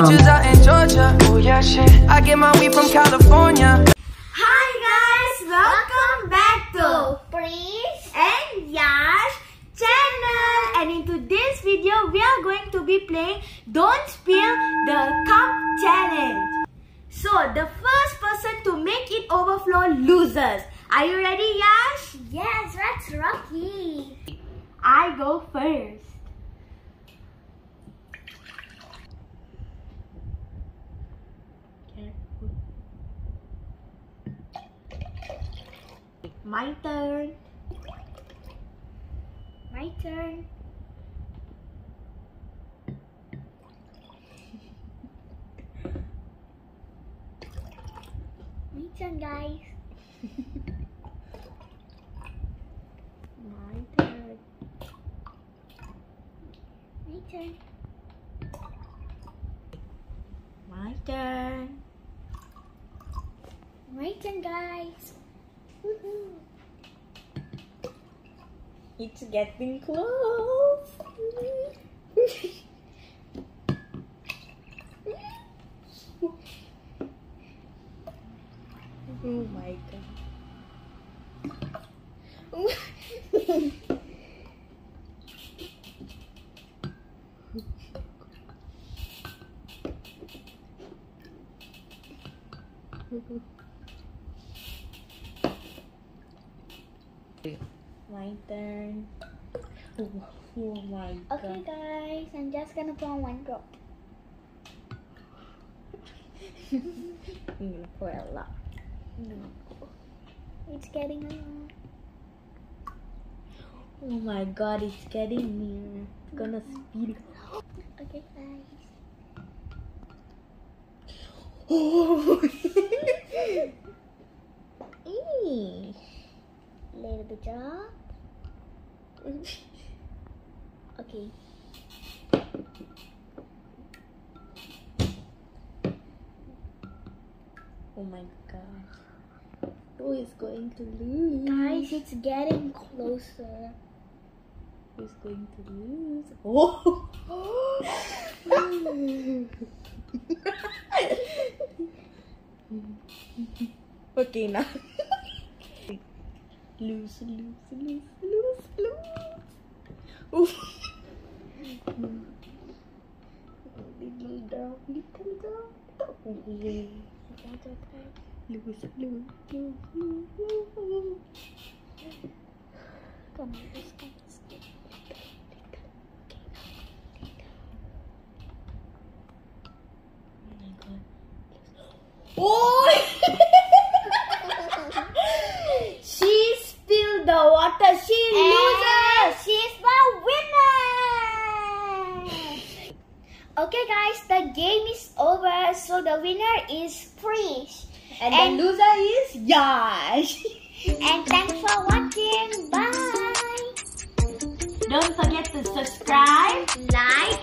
Peaches out in Georgia. Oh yeah, shit. I get my weed from California. Hi guys, welcome back to Prish and Yash channel. And into this video, we are going to be playing Don't Spill the Cup Challenge. So the first person to make it overflow loses. Are you ready, Yash? Yes, that's Rocky. I go first. My turn. My turn. My turn, guys. My turn. My turn. My turn. My turn, guys. It's getting close. oh my god. My turn. Oh, oh my Okay, guys, I'm just gonna pour one drop. I'm gonna pour a lot. It's getting. Oh my god, it's getting near. It's gonna mm-hmm. spill. Okay, guys. Oh! Little bit drop. Okay. Oh my god. Who is going to lose? Guys, it's getting closer. Who's going to lose? Oh! okay now. Lose, lose, lose, lose, lose. Oof. little down, little down. Lose, lose, lose, lose, lose, lose. Come on, this guy's Oh my god. Oh! she spilled the water. She And loses. she's the winner! Okay guys, the game is over. So the winner is Prish. And, And- the loser is Yash. And thanks for watching. Bye! Don't forget to subscribe, Like